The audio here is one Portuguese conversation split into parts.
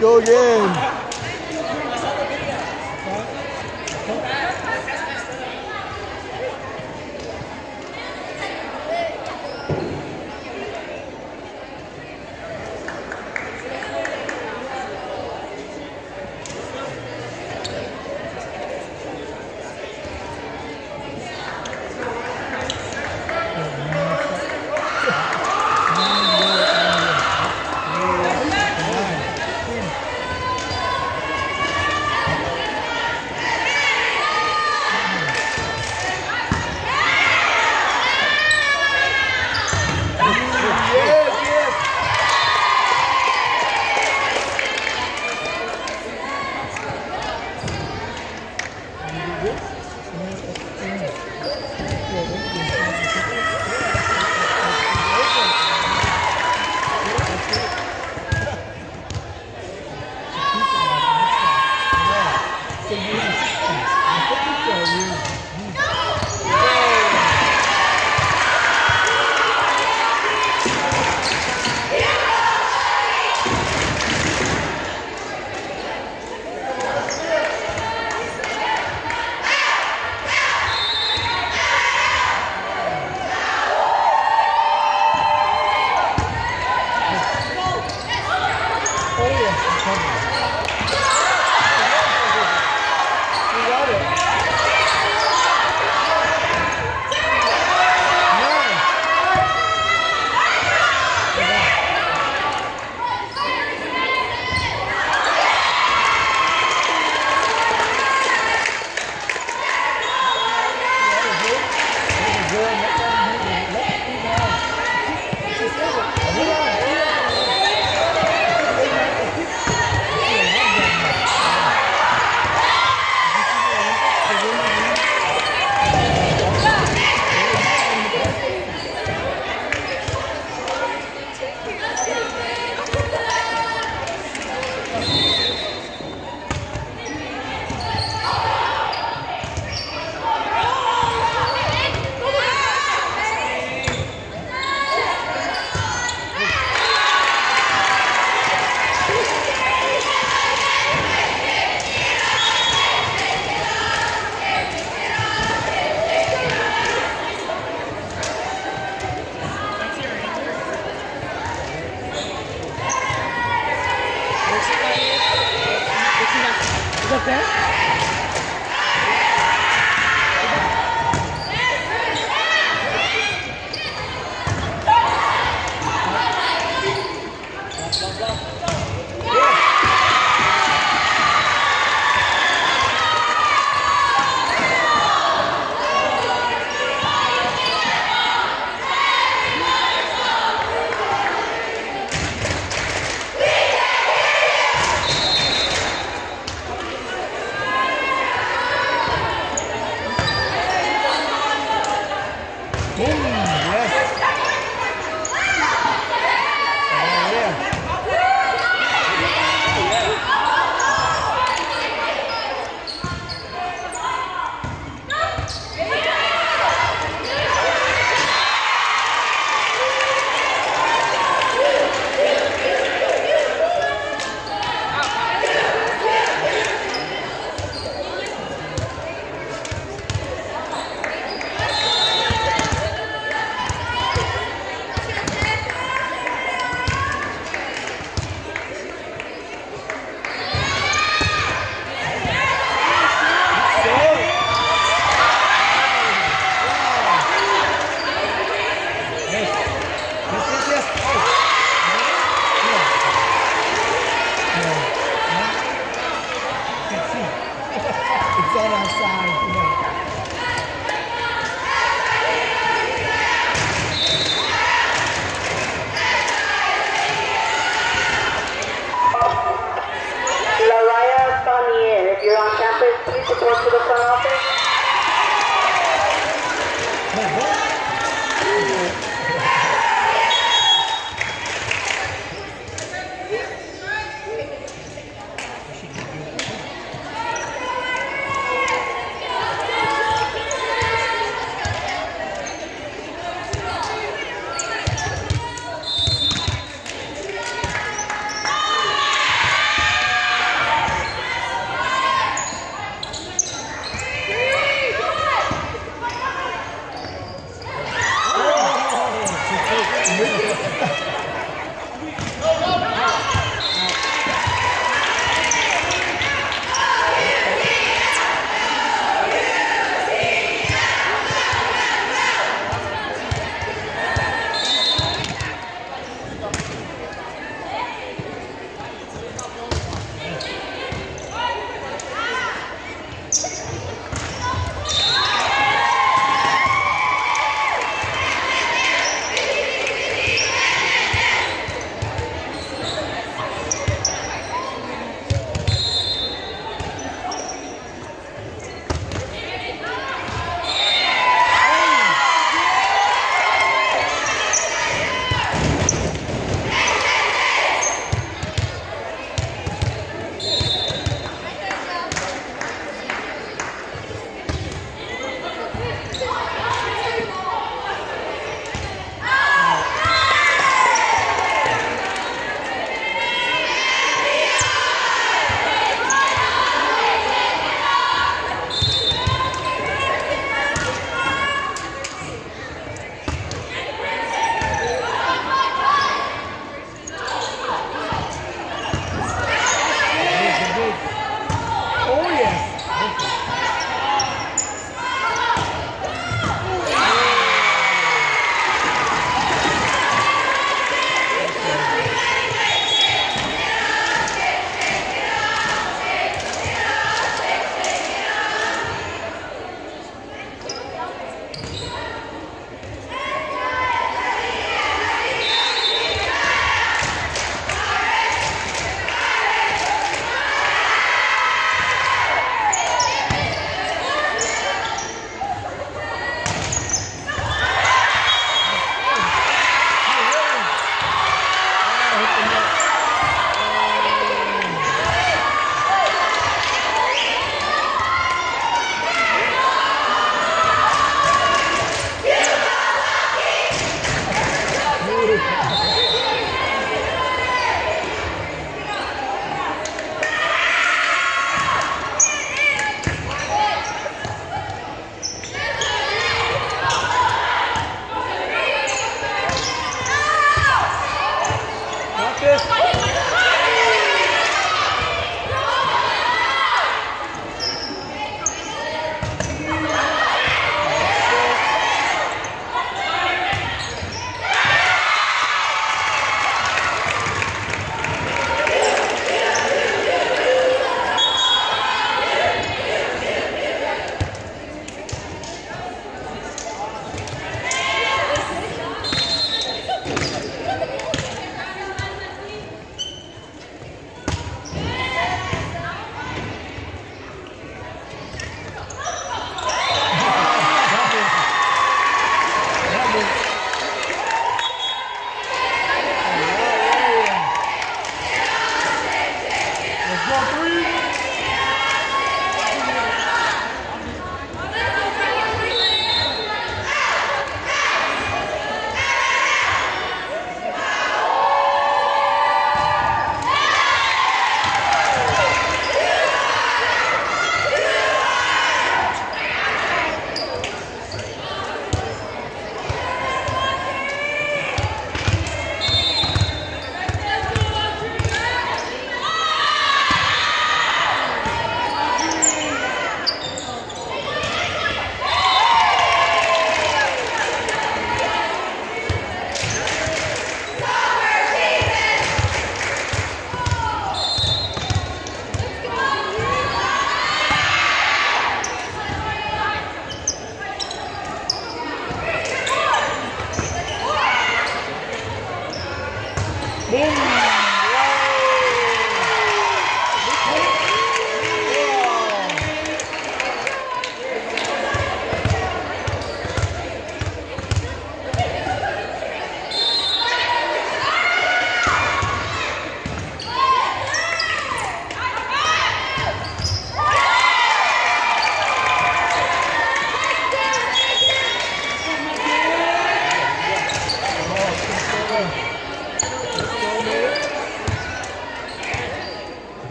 go again. até.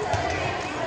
いい?